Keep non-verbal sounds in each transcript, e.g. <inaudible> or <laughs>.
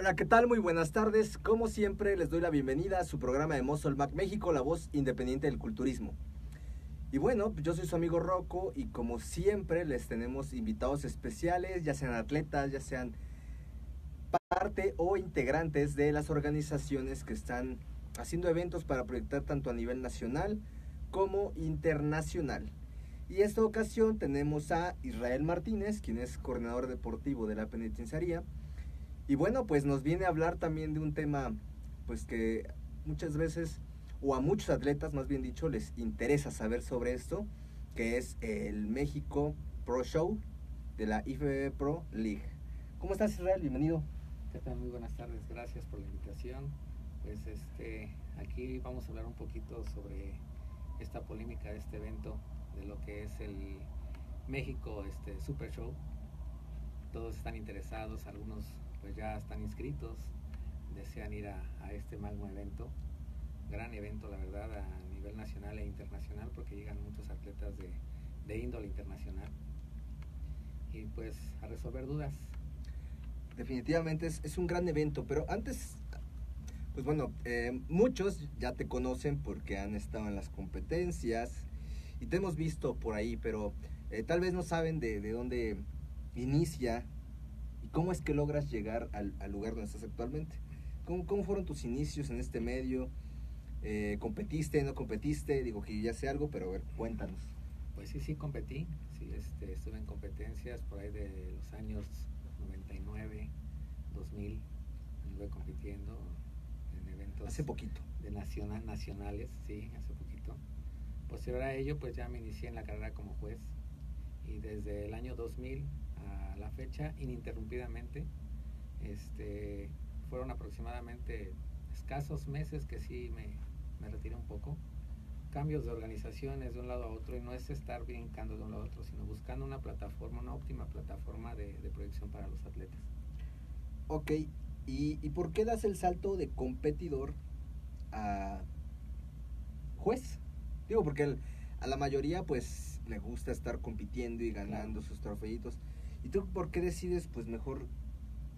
Hola, ¿qué tal? Muy buenas tardes. Como siempre, les doy la bienvenida a su programa de Muscle Mac México, la voz independiente del culturismo. Y bueno, yo soy su amigo Rocco y como siempre les tenemos invitados especiales, ya sean atletas, ya sean parte o integrantes de las organizaciones que están haciendo eventos para proyectar tanto a nivel nacional como internacional. Y esta ocasión tenemos a Israel Martínez, quien es coordinador deportivo de la penitenciaría. Y bueno, pues nos viene a hablar también de un tema pues que muchas veces o a muchos atletas, más bien dicho, les interesa saber sobre esto, que es el México Pro Show de la IFBB Pro League. ¿Cómo estás Israel? Bienvenido. ¿Qué tal? Muy buenas tardes, gracias por la invitación. Pues este, aquí vamos a hablar un poquito sobre esta polémica de este evento de lo que es el México este, Super Show. Todos están interesados, algunos pues ya están inscritos, desean ir a, este magno evento. Gran evento, la verdad, a nivel nacional e internacional, porque llegan muchos atletas de, de índole internacional. Y pues a resolver dudas. Definitivamente es, es un gran evento, pero antes pues bueno, eh, muchos ya te conocen porque han estado en las competencias, y te hemos visto por ahí, pero eh, tal vez no saben de, de, dónde inicia y cómo es que logras llegar al, al lugar donde estás actualmente. ¿Cómo, ¿Cómo, fueron tus inicios en este medio? Eh, ¿Competiste, no competiste? Digo que ya sé algo, pero a ver, cuéntanos. Pues sí, sí competí. Sí, este, estuve en competencias por ahí de los años 99, 2000. Anduve compitiendo en eventos. Hace poquito. De nacional, nacionales, sí, hace poquito. Posterior a ello, pues ya me inicié en la carrera como juez y desde el año 2000 la fecha, ininterrumpidamente, este, fueron aproximadamente escasos meses que sí me, me retiré un poco. Cambios de organizaciones de un lado a otro y no es estar brincando de un lado a otro, sino buscando una plataforma, una óptima plataforma de, de proyección para los atletas. Ok, ¿Y, ¿y por qué das el salto de competidor a juez? Digo, porque el, a la mayoría pues le gusta estar compitiendo y ganando sus trofeitos. ¿Y tú por qué decides pues mejor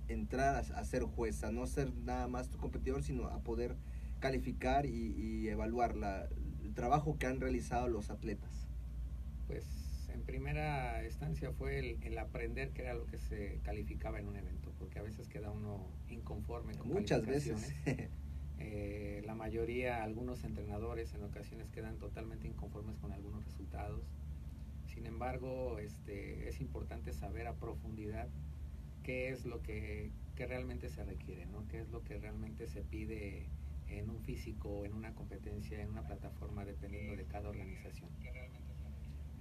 entrar a, a, ser juez, a no ser nada más tu competidor, sino a poder calificar y, y evaluar la, el trabajo que han realizado los atletas? Pues en primera instancia fue el, el, aprender qué era lo que se calificaba en un evento, porque a veces queda uno inconforme con Muchas veces. <laughs> Eh, la mayoría, algunos entrenadores en ocasiones quedan totalmente inconformes con algunos resultados. Sin embargo, este, es importante saber a profundidad qué es lo que, que realmente se requiere, ¿no? qué es lo que realmente se pide en un físico, en una competencia, en una plataforma, dependiendo de cada organización.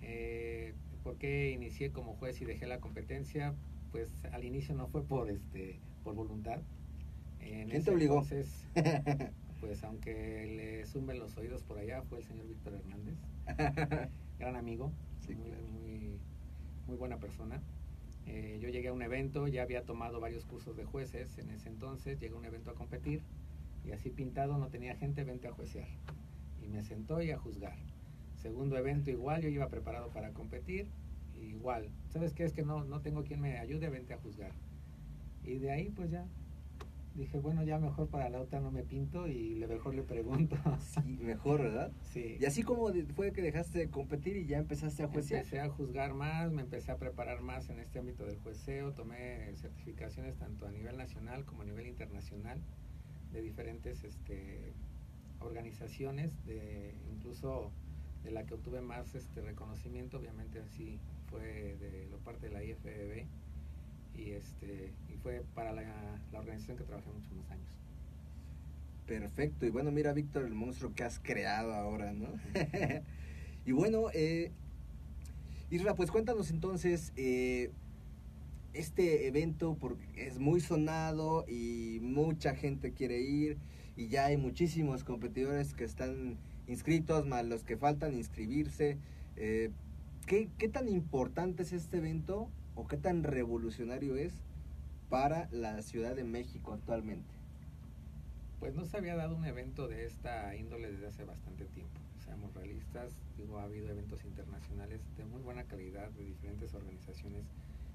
Eh, ¿Por qué inicié como juez y dejé la competencia? Pues al inicio no fue por, este, por voluntad, en ¿Quién te obligó? Entonces, <laughs> pues aunque le zumben los oídos por allá, fue el señor Víctor Hernández, <laughs> gran amigo, muy, muy, buena persona. Eh, yo llegué a un evento, ya había tomado varios cursos de jueces en ese entonces, llegué a un evento a competir y así pintado no tenía gente, vente a juecear. Y me sentó y a juzgar. Segundo evento igual, yo iba preparado para competir, igual. ¿Sabes qué? Es que no, no tengo quien me ayude, vente a juzgar. Y de ahí pues ya dije, bueno, ya mejor para la otra no me pinto y le mejor le pregunto. <laughs> Sí, mejor, ¿verdad? Sí. Y así como fue que dejaste de competir y ya empezaste a juecear. Empecé a juzgar más, me empecé a preparar más en este ámbito del jueceo, tomé certificaciones tanto a nivel nacional como a nivel internacional de diferentes este, organizaciones, de incluso de la que obtuve más este reconocimiento, obviamente así fue de la parte de la IFBB y este y fue para la, la, organización que trabajé muchos más años. Perfecto, y bueno, mira Víctor, el monstruo que has creado ahora, ¿no? <laughs> y bueno, eh, Isra, pues cuéntanos entonces, eh, este evento porque es muy sonado y mucha gente quiere ir y ya hay muchísimos competidores que están inscritos, más los que faltan inscribirse. Eh, ¿qué, ¿Qué tan importante es este evento o qué tan revolucionario es para la Ciudad de México actualmente? Pues no se había dado un evento de esta índole desde hace bastante tiempo. Seamos realistas, digo, ha habido eventos internacionales de muy buena calidad de diferentes organizaciones.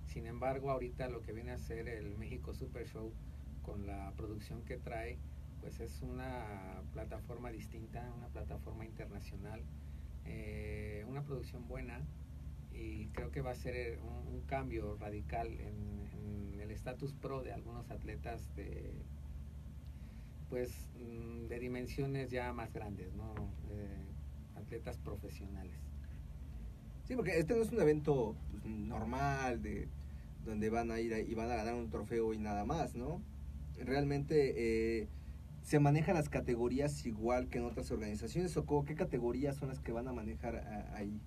Sin embargo, ahorita lo que viene a ser el México Super Show, con la producción que trae, pues es una plataforma distinta, una plataforma internacional, eh, una producción buena y creo que va a ser un, cambio radical en, el status pro de algunos atletas de pues mm, de dimensiones ya más grandes, ¿no? atletas profesionales. Sí, porque este no es un evento pues, normal de donde van a ir y van a ganar un trofeo y nada más, ¿no? Realmente eh, se manejan las categorías igual que en otras organizaciones o qué categorías son las que van a manejar ahí.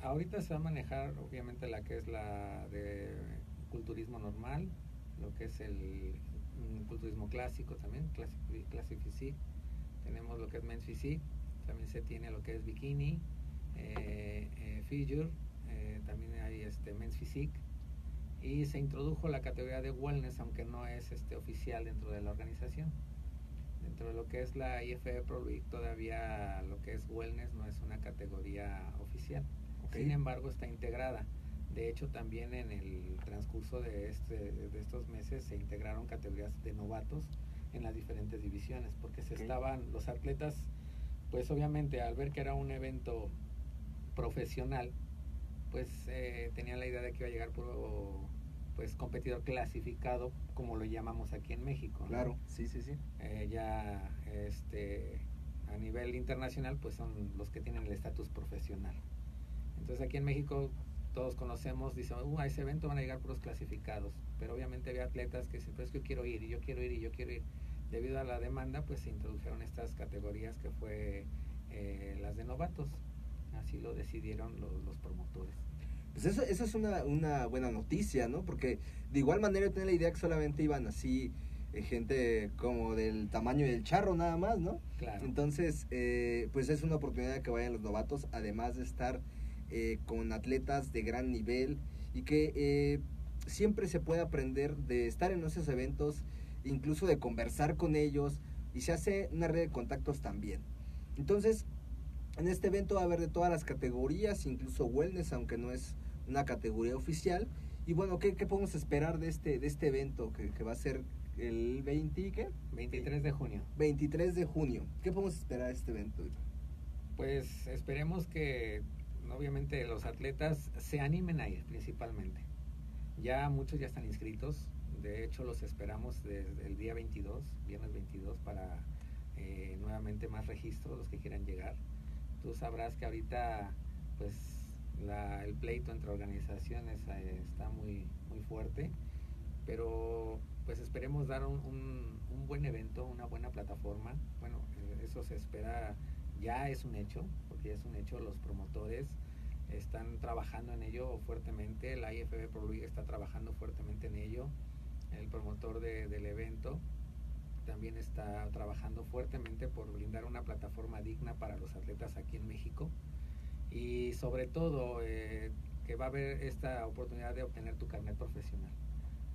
Ahorita se va a manejar obviamente la que es la de culturismo normal, lo que es el mm, culturismo clásico también, Classic, Physique. Tenemos lo que es Men's Physique, también se tiene lo que es Bikini, eh, eh, Figure, eh, también hay este Men's Physique. Y se introdujo la categoría de Wellness, aunque no es este oficial dentro de la organización. Dentro de lo que es la IFE Pro League, todavía lo que es Wellness no es una categoría oficial. Sin embargo, está integrada. De hecho, también en el transcurso de, este, de estos meses se integraron categorías de novatos en las diferentes divisiones, porque se estaban los atletas, pues obviamente al ver que era un evento profesional, pues eh, tenían la idea de que iba a llegar puro pues competidor clasificado, como lo llamamos aquí en México. Claro, sí, sí, sí. Eh, ya este, a nivel internacional, pues son los que tienen el estatus profesional. Entonces aquí en México todos conocemos, dicen, uh, a ese evento van a llegar puros clasificados, pero obviamente había atletas que dicen, pues que yo quiero ir, y yo quiero ir, y yo quiero ir. Debido a la demanda, pues se introdujeron estas categorías que fue eh, las de novatos. Así lo decidieron los, los promotores. Pues eso, eso es una, una, buena noticia, ¿no? Porque de igual manera yo tenía la idea que solamente iban así eh, gente como del tamaño del charro nada más, ¿no? Claro. Entonces, eh, pues es una oportunidad que vayan los novatos, además de estar eh, con atletas de gran nivel y que eh, siempre se puede aprender de estar en esos eventos, incluso de conversar con ellos y se hace una red de contactos también. Entonces, en este evento va a haber de todas las categorías, incluso wellness, aunque no es una categoría oficial. Y bueno, ¿qué, podemos esperar de este, de este evento que, que va a ser el 20, ¿qué? 23 de junio. 23 de junio. ¿Qué podemos esperar de este evento? Pues esperemos que obviamente los atletas se animen a ir principalmente. Ya muchos ya están inscritos, de hecho los esperamos desde el día 22, viernes 22, para eh, nuevamente más registros, los que quieran llegar. Tú sabrás que ahorita pues el pleito entre organizaciones eh, está muy, muy fuerte, pero pues esperemos dar un, un, buen evento, una buena plataforma. Bueno, eh, eso se espera, ya es un hecho, es un hecho, los promotores están trabajando en ello fuertemente, la IFB Pro League está trabajando fuertemente en ello, el promotor del evento también está trabajando fuertemente por brindar una plataforma digna para los atletas aquí en México y sobre todo eh, que va a haber esta oportunidad de obtener tu carnet profesional.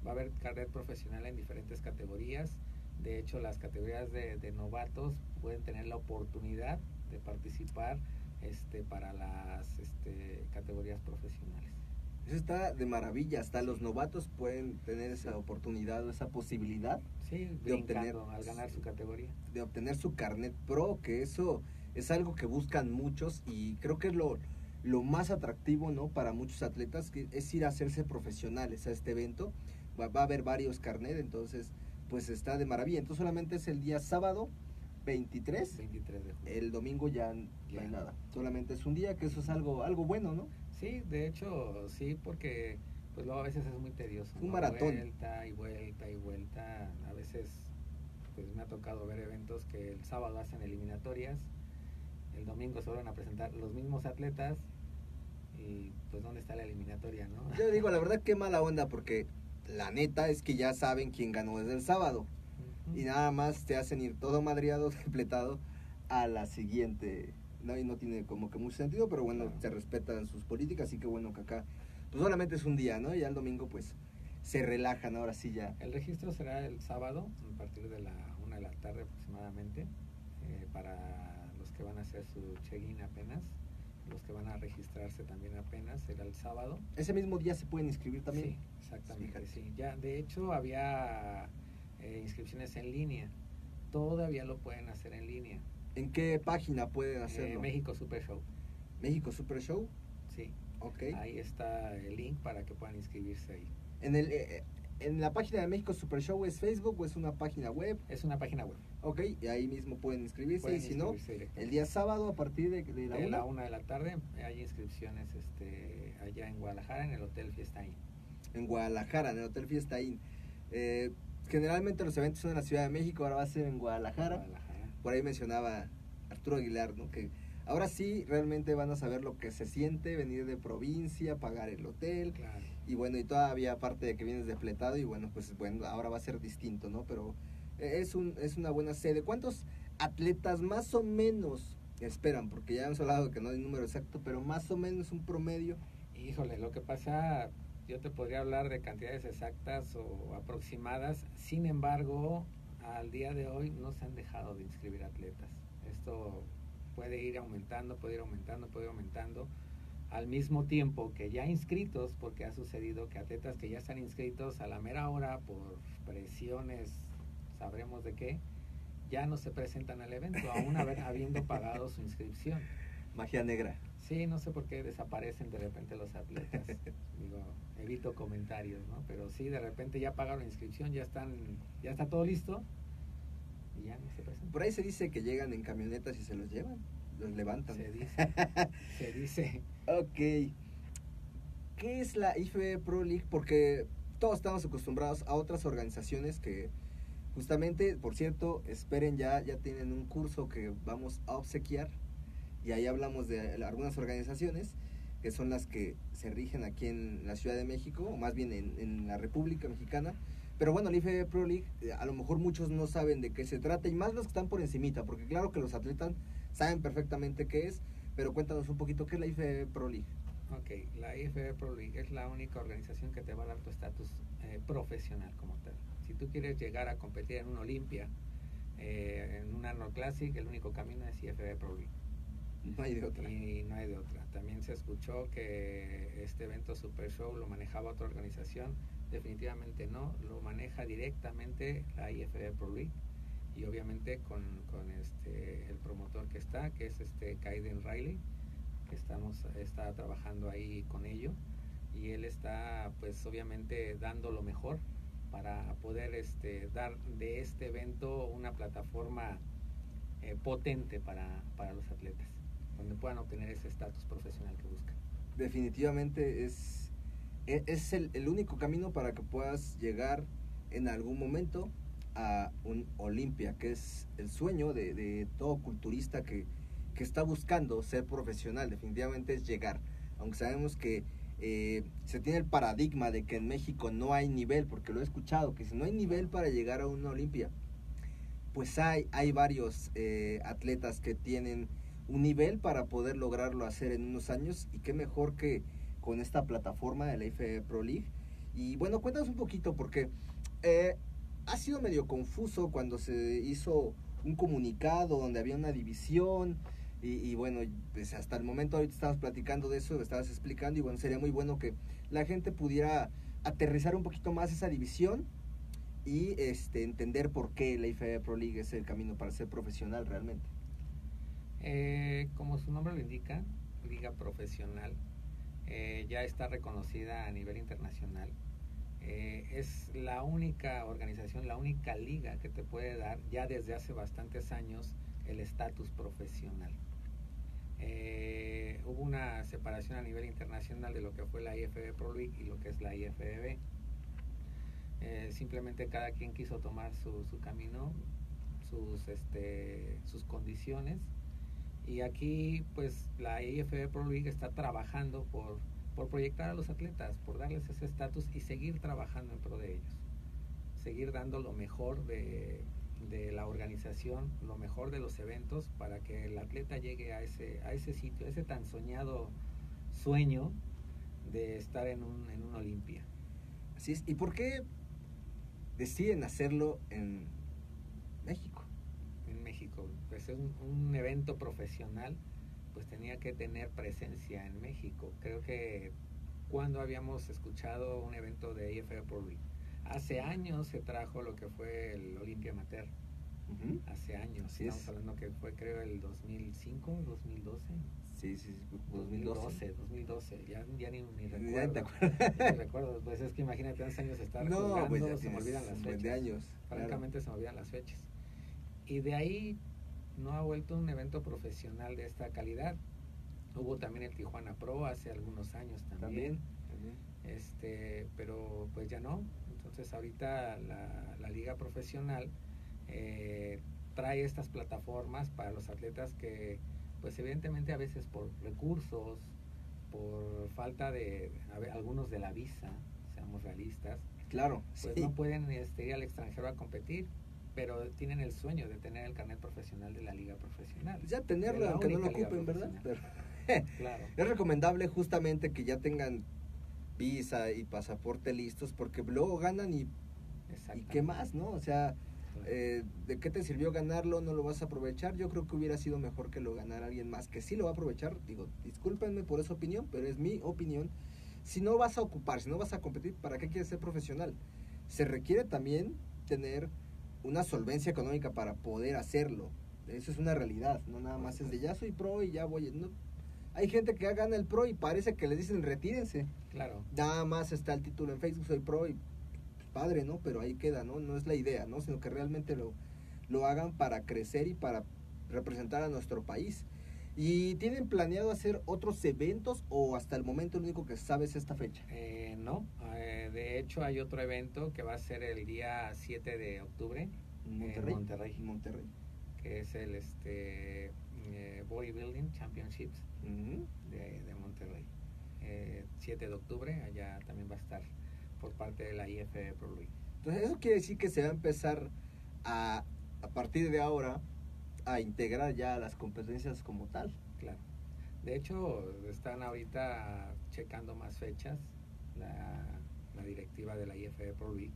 Va a haber carnet profesional en diferentes categorías. De hecho, las categorías de, de novatos pueden tener la oportunidad participar este, para las este, categorías profesionales. Eso está de maravilla, hasta los novatos pueden tener esa oportunidad, esa posibilidad de obtener al ganar su categoría. De obtener su carnet pro, que eso es algo que buscan muchos y creo que es lo, lo más atractivo ¿no? para muchos atletas, que es ir a hacerse profesionales a este evento. Va, va a haber varios carnet, entonces pues está de maravilla. Entonces solamente es el día sábado 23. 23 de El domingo ya, no hay nada. Solamente es un día, que eso es algo, algo bueno, ¿no? Sí, de hecho, sí, porque pues luego a veces es muy tedioso. Un maratón. Vuelta y vuelta y vuelta. A veces pues me ha tocado ver eventos que el sábado hacen eliminatorias, el domingo se vuelven a presentar los mismos atletas y pues dónde está la eliminatoria, ¿no? Yo digo, la <laughs> verdad qué mala onda porque la neta es que ya saben quién ganó desde el sábado y nada más te hacen ir todo madriado, <laughs> depletado a la siguiente. No, y no tiene como que mucho sentido, pero bueno, se respetan sus políticas, así que bueno que acá, pues solamente es un día, ¿no? Y al domingo pues se relajan, ahora sí ya. El registro será el sábado, a partir de la una de la tarde aproximadamente, eh, para los que van a hacer su check-in apenas, los que van a registrarse también apenas, será el sábado. ¿Ese mismo día se pueden inscribir también? Sí, exactamente, sí. Ya, de hecho, había eh, inscripciones en línea. Todavía lo pueden hacer en línea. ¿En qué página pueden hacerlo? México Super Show. ¿México Super Show? Sí. Ok. Ahí está el link para que puedan inscribirse ahí. En, el, eh, en la página de México Super Show es Facebook o es una página web? Es una página web. Ok, y ahí mismo pueden inscribirse. y si no, el día sábado a partir de, la, de la una de la tarde hay inscripciones este, allá en Guadalajara en el Hotel Fiesta Inn. En Guadalajara, en el Hotel Fiesta Inn. Eh, generalmente los eventos son en la Ciudad de México, ahora va a ser en Guadalajara. Por ahí mencionaba Arturo Aguilar, ¿no? Que ahora sí realmente van a saber lo que se siente venir de provincia, pagar el hotel. Y bueno, y todavía aparte de que vienes despletado y bueno, pues bueno, ahora va a ser distinto, ¿no? Pero es, un, es una buena sede. ¿Cuántos atletas más o menos esperan? Porque ya hemos hablado que no hay número exacto, pero más o menos un promedio. Híjole, lo que pasa, yo te podría hablar de cantidades exactas o aproximadas, sin embargo, al día de hoy no se han dejado de inscribir atletas. Esto puede ir aumentando, puede ir aumentando, puede ir aumentando. Al mismo tiempo que ya inscritos, porque ha sucedido que atletas que ya están inscritos a la mera hora por presiones, sabremos de qué, ya no se presentan al evento, aún habiendo pagado su inscripción. Magia negra. Sí, no sé por qué desaparecen de repente los atletas. <laughs> Digo, evito comentarios, ¿no? Pero sí, de repente ya pagaron la inscripción, ya están, ya está todo listo y ya no se presentan. Por ahí se dice que llegan en camionetas y se los llevan, los levantan. Se dice. <laughs> se dice. Ok. ¿Qué es la IFE Pro League? Porque todos estamos acostumbrados a otras organizaciones que justamente, por cierto, esperen ya, ya tienen un curso que vamos a obsequiar y ahí hablamos de algunas organizaciones que son las que se rigen aquí en la Ciudad de México, o más bien en, la República Mexicana. Pero bueno, la IFE Pro League, eh, a lo mejor muchos no saben de qué se trata, y más los que están por encimita, porque claro que los atletas saben perfectamente qué es, pero cuéntanos un poquito, ¿qué es la IFE Pro League? Ok, la IFE Pro League es la única organización que te va a dar tu estatus eh, profesional como tal. Si tú quieres llegar a competir en una Olimpia, eh, en un Arnold Classic, el único camino es IFE Pro League. No hay de otra. Y no hay de otra. También se escuchó que este evento Super Show lo manejaba otra organización. Definitivamente no, lo maneja directamente la IFB Pro League y obviamente con, con, este el promotor que está, que es este Kaiden Riley, que estamos está trabajando ahí con ello y él está pues obviamente dando lo mejor para poder este dar de este evento una plataforma eh, potente para, para los atletas donde puedan obtener ese estatus profesional que buscan. Definitivamente es, e, es el, el, único camino para que puedas llegar en algún momento a un Olimpia, que es el sueño de, de todo culturista que, que, está buscando ser profesional, definitivamente es llegar, aunque sabemos que eh, se tiene el paradigma de que en México no hay nivel, porque lo he escuchado, que si no hay nivel para llegar a una Olimpia, pues hay, hay varios eh, atletas que tienen un nivel para poder lograrlo hacer en unos años y qué mejor que con esta plataforma de la IFE Pro League. Y bueno, cuéntanos un poquito porque eh, ha sido medio confuso cuando se hizo un comunicado donde había una división y, bueno, pues hasta el momento ahorita estabas platicando de eso, estabas explicando y bueno, sería muy bueno que la gente pudiera aterrizar un poquito más esa división y este entender por qué la IFE Pro League es el camino para ser profesional realmente. Eh, como su nombre lo indica, liga profesional, eh, ya está reconocida a nivel internacional. Eh, es la única organización, la única liga que te puede dar ya desde hace bastantes años el estatus profesional. hubo una separación a nivel internacional de lo que fue la IFB Pro League y lo que es la IFBB. simplemente cada quien quiso tomar su, su camino, sus, este, sus condiciones y aquí, pues, la IFB Pro League está trabajando por, por proyectar a los atletas, por darles ese estatus y seguir trabajando en pro de ellos. Seguir dando lo mejor de, de, la organización, lo mejor de los eventos para que el atleta llegue a ese, a ese sitio, ese tan soñado sueño de estar en un, en una Olimpia. Así es. ¿Y por qué deciden hacerlo en México? Pues es un, evento profesional, pues tenía que tener presencia en México. Creo que cuando habíamos escuchado un evento de IFB Pro League, Hace años se trajo lo que fue el Olimpia Amateur. Hace años, sí estamos hablando que fue creo el 2005, 2012. Sí, sí, 2012. 2012, ya, ya ni, ni recuerdo. Ya ni recuerdo, pues es que imagínate tantos años estar no, jugando, pues se me olvidan las fechas. De años, Francamente se me olvidan las fechas. Y de ahí no ha vuelto un evento profesional de esta calidad. Hubo también el Tijuana Pro hace algunos años también. También. Este, pero pues ya no. Entonces ahorita la, la liga profesional eh, trae estas plataformas para los atletas que pues evidentemente a veces por recursos, por falta de algunos de la visa, seamos realistas, claro, pues no pueden este, ir al extranjero a competir, pero tienen el sueño de tener el carnet profesional de la liga profesional. Ya tenerlo, aunque no lo ocupen, ¿verdad? <laughs> claro. Es recomendable justamente que ya tengan visa y pasaporte listos porque luego ganan y, y qué más, ¿no? O sea, eh, ¿de qué te sirvió ganarlo? ¿No lo vas a aprovechar? Yo creo que hubiera sido mejor que lo ganara alguien más, que sí lo va a aprovechar. Digo, discúlpenme por esa opinión, pero es mi opinión. Si no vas a ocupar, si no vas a competir, ¿para qué quieres ser profesional? Se requiere también tener una solvencia económica para poder hacerlo. Eso es una realidad, no nada más es de ya soy pro y ya voy. No, hay gente que gana el pro y parece que le dicen retírense. Claro. Nada más está el título en Facebook, soy pro y padre, ¿no? Pero ahí queda, ¿no? No es la idea, ¿no? Sino que realmente lo, lo hagan para crecer y para representar a nuestro país. ¿Y tienen planeado hacer otros eventos o hasta el momento lo único que sabes es esta fecha? Eh, no, eh, de hecho hay otro evento que va a ser el día 7 de octubre en Monterrey. Monterrey, Monterrey. Que es el este, eh, Bodybuilding Championships de, de, Monterrey. 7 de octubre, allá también va a estar por parte de la IFB Pro. Entonces eso quiere decir que se va a empezar a, a partir de ahora a integrar ya las competencias como tal. Claro. De hecho, están ahorita checando más fechas la, la directiva de la IFB Pro League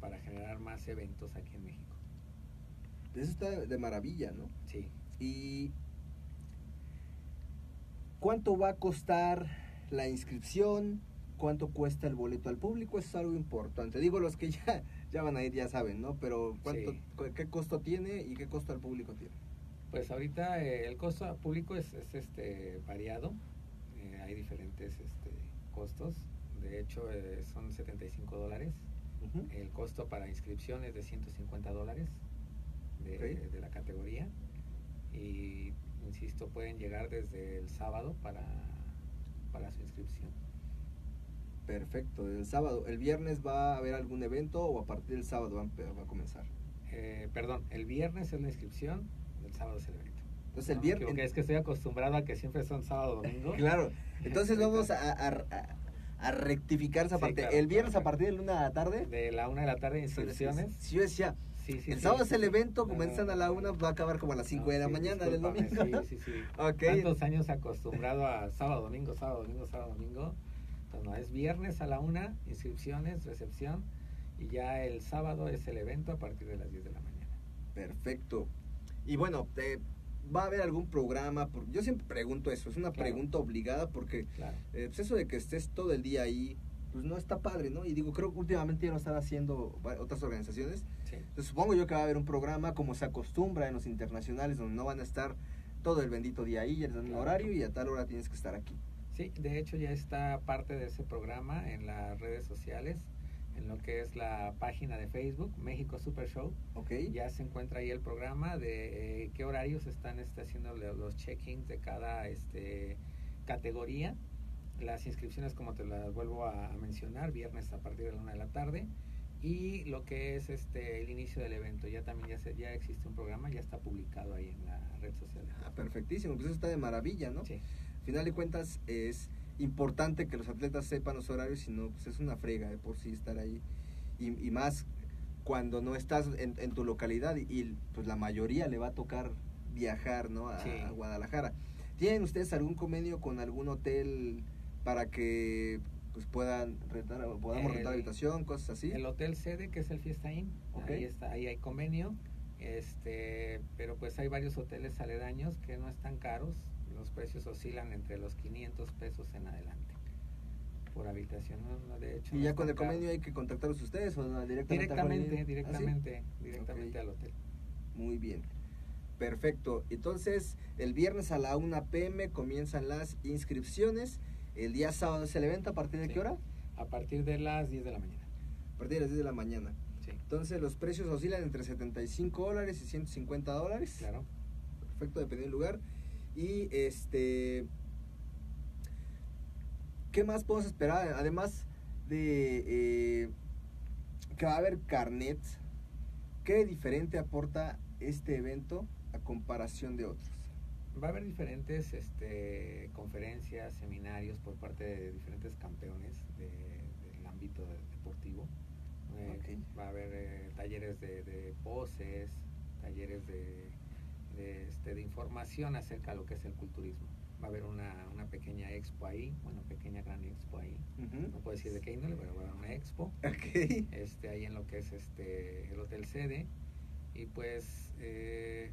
para generar más eventos aquí en México. Eso está de maravilla, ¿no? Sí. ¿Y cuánto va a costar la inscripción? cuánto cuesta el boleto al público, eso es algo importante. Digo, los que ya, ya van a ir ya saben, ¿no? Pero ¿cuánto, ¿qué costo tiene y qué costo al público tiene? Pues ahorita eh, el costo al público es, este variado, eh, hay diferentes este, costos, de hecho eh, son 75 dólares, el costo para inscripción es de 150 dólares de, de la categoría. Y insisto pueden llegar desde el sábado para, para su inscripción. Perfecto, el sábado. ¿El viernes va a haber algún evento o a partir del sábado va, a comenzar? Eh, perdón, el viernes es la inscripción, el sábado es el evento. Entonces el viernes... es que estoy acostumbrado a que siempre son sábado domingo. <laughs> claro, entonces vamos a, a, rectificar esa parte. el viernes a partir de la una de la tarde. De la una de la tarde inscripciones. Si yo decía, el sábado es el evento, comienzan a la una, va a acabar como a las 5 de la mañana del domingo. Sí, sí, sí. <laughs> ¿Cuántos años acostumbrado a sábado, domingo, sábado, domingo, sábado, domingo? No, es viernes a la una, inscripciones, recepción, y ya el sábado es el evento a partir de las 10 de la mañana. Perfecto. Y bueno, ¿va a haber algún programa? Yo siempre pregunto eso, es una pregunta obligada porque eh, pues eso de que estés todo el día ahí, pues no está padre, ¿no? Y digo, creo que últimamente ya lo están haciendo otras organizaciones. Entonces supongo yo que va a haber un programa como se acostumbra en los internacionales, donde no van a estar todo el bendito día ahí, en un horario y a tal hora tienes que estar aquí. Sí, de hecho ya está parte de ese programa en las redes sociales, en lo que es la página de Facebook, México Super Show. Okay. Ya se encuentra ahí el programa de eh, qué horarios están este, haciendo los check-ins de cada este, categoría. Las inscripciones, como te las vuelvo a, mencionar, viernes a partir de la una de la tarde. Y lo que es este el inicio del evento, ya también ya, se, ya existe un programa, ya está publicado ahí en la red social. Ah, perfectísimo, pues eso está de maravilla, ¿no? Sí final de cuentas es importante que los atletas sepan los horarios, si no, pues es una frega de por sí estar ahí. Y, más cuando no estás en, tu localidad y, pues la mayoría le va a tocar viajar ¿no? a, Guadalajara. ¿Tienen ustedes algún convenio con algún hotel para que pues puedan rentar, podamos rentar habitación, cosas así? El hotel sede, que es el Fiesta Inn, ahí, está, ahí hay convenio, este, pero pues hay varios hoteles aledaños que no están caros, los precios oscilan entre los 500 pesos en adelante. por habitación, ¿no? de hecho. ¿Y ya con el convenio hay que contactarlos ustedes o directamente? Directamente, directamente, ¿Ah, directamente al hotel. Muy bien. Perfecto. Entonces, el viernes a la 1 pm comienzan las inscripciones. El día sábado es el evento. ¿A partir de qué hora? A partir de las 10 de la mañana. A partir de las 10 de la mañana. Sí. Entonces, los precios oscilan entre 75 dólares y 150 dólares. Claro. Perfecto, dependiendo del lugar. Y este. ¿Qué más podemos esperar? Además de eh, que va a haber carnet, ¿qué diferente aporta este evento a comparación de otros? Va a haber diferentes este, conferencias, seminarios por parte de diferentes campeones del ámbito deportivo. Eh, va a haber eh, talleres de, poses, talleres de, este, de información acerca de lo que es el culturismo va a haber una, una, pequeña expo ahí, bueno, pequeña gran expo ahí. No puedo decir de qué índole, pero va a haber una expo. Okay. Este, ahí en lo que es este el hotel sede. Y pues, eh,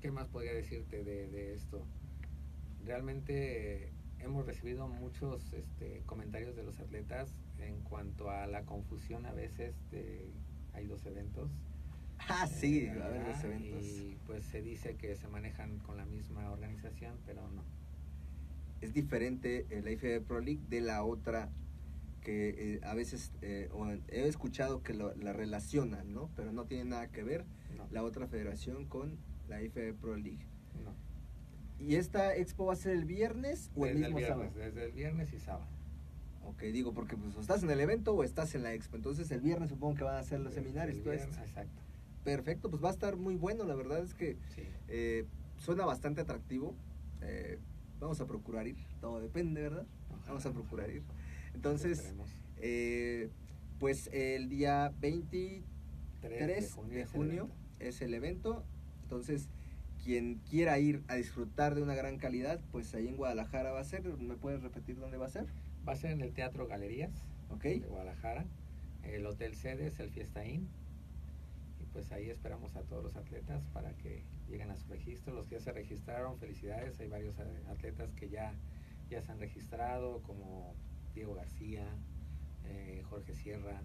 ¿qué más podría decirte de, de esto? Realmente hemos recibido muchos este, comentarios de los atletas en cuanto a la confusión a veces de hay dos eventos Ah, sí, a ver los eventos. Y pues se dice que se manejan con la misma organización, pero no. Es diferente la IFB Pro League de la otra que eh, a veces eh, he escuchado que la relacionan, ¿no? Pero no tiene nada que ver la otra federación con la IFB Pro League. No. ¿Y esta expo va a ser el viernes o el mismo sábado? Desde el viernes y sábado. Ok, digo, porque pues estás en el evento o estás en la expo. Entonces el viernes supongo que van a ser los seminarios. exacto. Perfecto, pues va a estar muy bueno, la verdad es que eh, suena bastante atractivo. Eh, vamos a procurar ir, todo depende, ¿verdad? vamos a procurar ir. <laughs> Entonces, eh, pues el día 23 de junio, es, el evento. Entonces, quien quiera ir a disfrutar de una gran calidad, pues ahí en Guadalajara va a ser. ¿Me puedes repetir dónde va a ser? Va a ser en el Teatro Galerías de Guadalajara. El hotel sede es el Fiesta Inn pues ahí esperamos a todos los atletas para que lleguen a su registro. Los que ya se registraron, felicidades. Hay varios atletas que ya, ya se han registrado, como Diego García, eh, Jorge Sierra.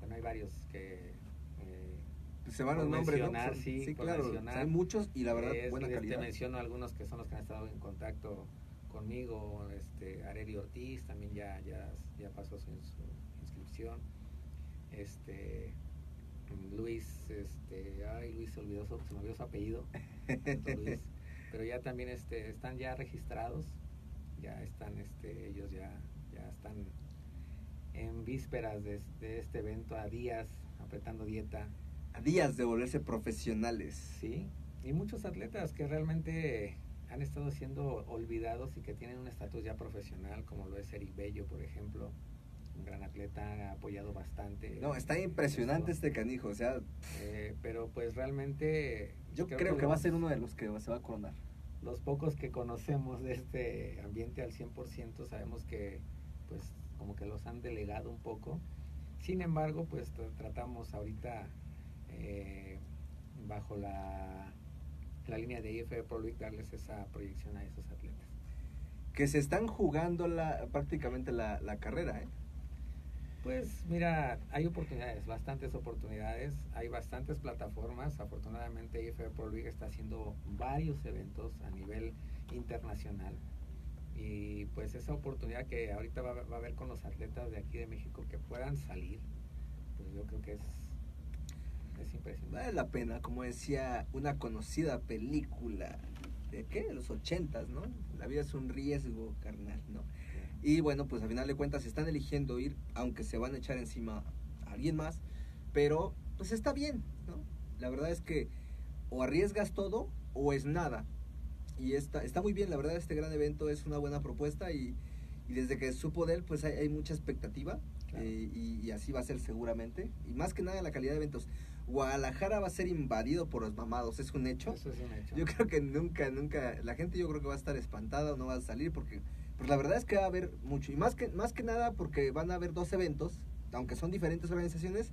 Bueno, hay varios que... Eh, se van los nombres, ¿no? Sí, claro. Hay muchos y la verdad, buena calidad. Te menciono algunos que son los que han estado en contacto conmigo. Este, Areli Ortiz también ya, ya, ya pasó su, su inscripción. Este, Luis, este, ay Luis se olvidó su, se me olvidó su apellido, <laughs> pero ya también este, están ya registrados, ya están, este, ellos ya, ya están en vísperas de, este evento, a días, apretando dieta. A días de volverse profesionales. Sí, y muchos atletas que realmente han estado siendo olvidados y que tienen un estatus ya profesional, como lo es Eric Bello, por ejemplo, un gran atleta, ha apoyado bastante. No, está impresionante este canijo, o sea... Eh, pero pues realmente... Yo creo, que, va a ser uno de los que se va a coronar. Los pocos que conocemos de este ambiente al 100% sabemos que pues como que los han delegado un poco. Sin embargo, pues tratamos ahorita eh, bajo la, la línea de IFB Pro League darles esa proyección a esos atletas. Que se están jugando la, prácticamente la, la carrera, ¿eh? Pues mira, hay oportunidades, bastantes oportunidades, hay bastantes plataformas. Afortunadamente IFB Pro League está haciendo varios eventos a nivel internacional. Y pues esa oportunidad que ahorita va, a haber con los atletas de aquí de México que puedan salir, pues yo creo que es, es impresionante. Vale la pena, como decía una conocida película de qué, de los ochentas, ¿no? La vida es un riesgo, carnal, ¿no? Y bueno, pues al final de cuentas están eligiendo ir, aunque se van a echar encima a alguien más, pero pues está bien, ¿no? La verdad es que o arriesgas todo o es nada. Y está, está muy bien, la verdad este gran evento es una buena propuesta y, desde que supo de él pues hay, mucha expectativa eh, y, así va a ser seguramente. Y más que nada la calidad de eventos. Guadalajara va a ser invadido por los mamados, es un hecho. Eso es un hecho. Yo creo que nunca, nunca, la gente yo creo que va a estar espantada o no va a salir porque pues la verdad es que va a haber mucho. Y más que, más que nada porque van a haber dos eventos, aunque son diferentes organizaciones,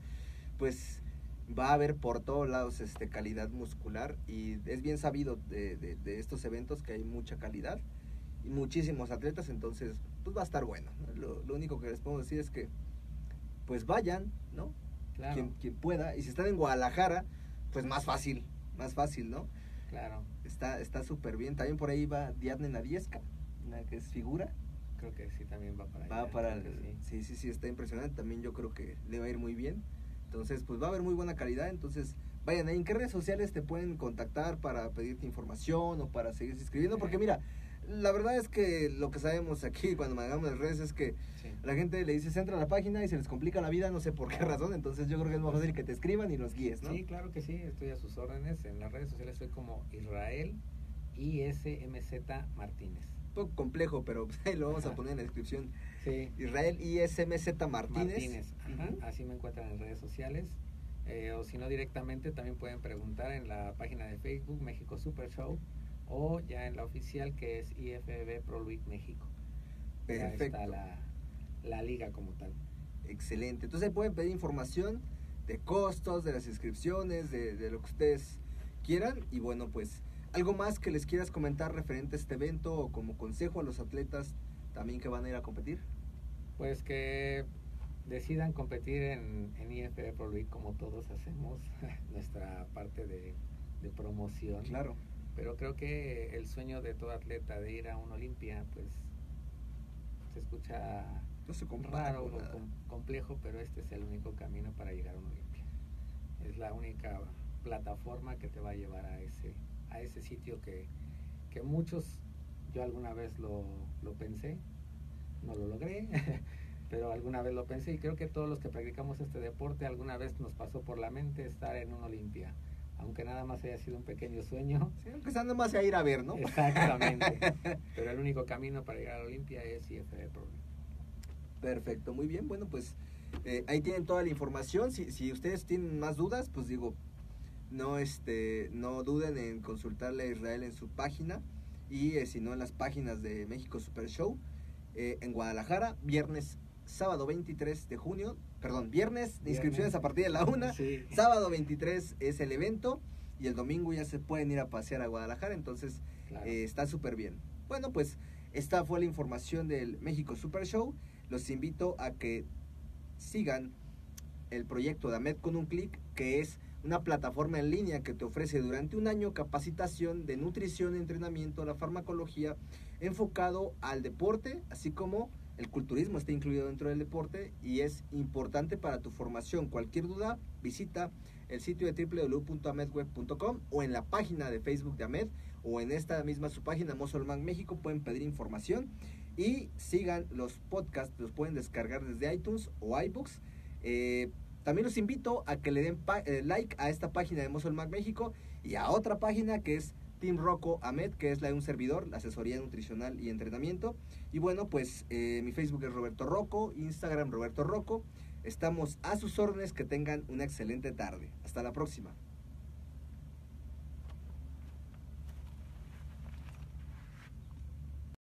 pues va a haber por todos lados este calidad muscular y es bien sabido de, de, estos eventos que hay mucha calidad y muchísimos atletas, entonces pues va a estar bueno. Lo, lo único que les puedo decir es que pues vayan, ¿no? Claro. Quien, quien pueda. Y si están en Guadalajara, pues más fácil, más fácil, ¿no? Claro. Está está súper bien. También por ahí va Diadne Nadiesca, la que es figura. Creo que sí también va para allá. Va para el, que sí. sí, sí, está impresionante. También yo creo que le va a ir muy bien. Entonces, pues va a haber muy buena calidad. Entonces, vayan. ¿En qué redes sociales te pueden contactar para pedirte información o para seguirse inscribiendo? Porque mira, la verdad es que lo que sabemos aquí <laughs> cuando manejamos las redes es que Sí. la gente le dice, se entra a la página y se les complica la vida, no sé por qué razón. Entonces, yo creo que es más fácil que te escriban y los guíes, ¿no? Sí, claro que sí, estoy a sus órdenes. En las redes sociales soy como Israel ISMZ Martínez. Poco complejo, pero <laughs> ahí lo vamos a poner en la descripción. Sí. Israel ISMZ Martínez. Martínez. Ajá. Así me encuentran en redes sociales. Eh, o si no directamente también pueden preguntar en la página de Facebook México Super Show o ya en la oficial que es IFBB Pro League México. Perfecto. está la, la liga como tal. Excelente. Entonces ahí pueden pedir información de costos, de las inscripciones, de, de lo que ustedes quieran. Y bueno, pues algo más que les quieras comentar referente a este evento o como consejo a los atletas también que van a ir a competir. Pues que decidan competir en, en Pro League como todos hacemos <laughs> nuestra parte de, de promoción. Claro. Pero creo que el sueño de todo atleta de ir a una Olimpia, pues se escucha No se compara raro o com- complejo, pero este es el único camino para llegar a una Olimpia. Es la única plataforma que te va a llevar a ese, a ese sitio que, que muchos, yo alguna vez lo, lo pensé, no lo logré, <laughs> pero alguna vez lo pensé y creo que todos los que practicamos este deporte alguna vez nos pasó por la mente estar en una Olimpia, aunque nada más haya sido un pequeño sueño. Sí, nada más a ir a ver, ¿no? <laughs> Exactamente. <laughs> Pero el único camino para llegar a la Olimpia es IFB Pro. Perfecto, muy bien. Bueno, pues eh, ahí tienen toda la información. Si, si ustedes tienen más dudas, pues digo, no, este, no duden en consultarle a Israel en su página y eh, si no en las páginas de México Super Show eh, en Guadalajara, viernes, sábado 23 de junio, perdón, viernes de inscripciones a partir de la una, Sí. sábado 23 es el evento y el domingo ya se pueden ir a pasear a Guadalajara, entonces Claro. eh, está súper bien. Bueno, pues esta fue la información del México Super Show. Los invito a que sigan el proyecto de Ahmed con un clic, que es una plataforma en línea que te ofrece durante un año capacitación de nutrición, entrenamiento, la farmacología, enfocado al deporte, así como el culturismo está incluido dentro del deporte y es importante para tu formación. Cualquier duda, visita el sitio de www.amedweb.com o en la página de Facebook de Amed o en esta misma su página Muscle México pueden pedir información y sigan los podcasts, los pueden descargar desde iTunes o iBooks. Eh, también los invito a que le den eh, like a esta página de Muscle México y a otra página que es Team Rocco Ahmed, que es la de un servidor, la asesoría nutricional y entrenamiento. Y bueno, pues eh, mi Facebook es Roberto Rocco, Instagram Roberto Rocco. Estamos a sus órdenes, que tengan una excelente tarde. Hasta la próxima.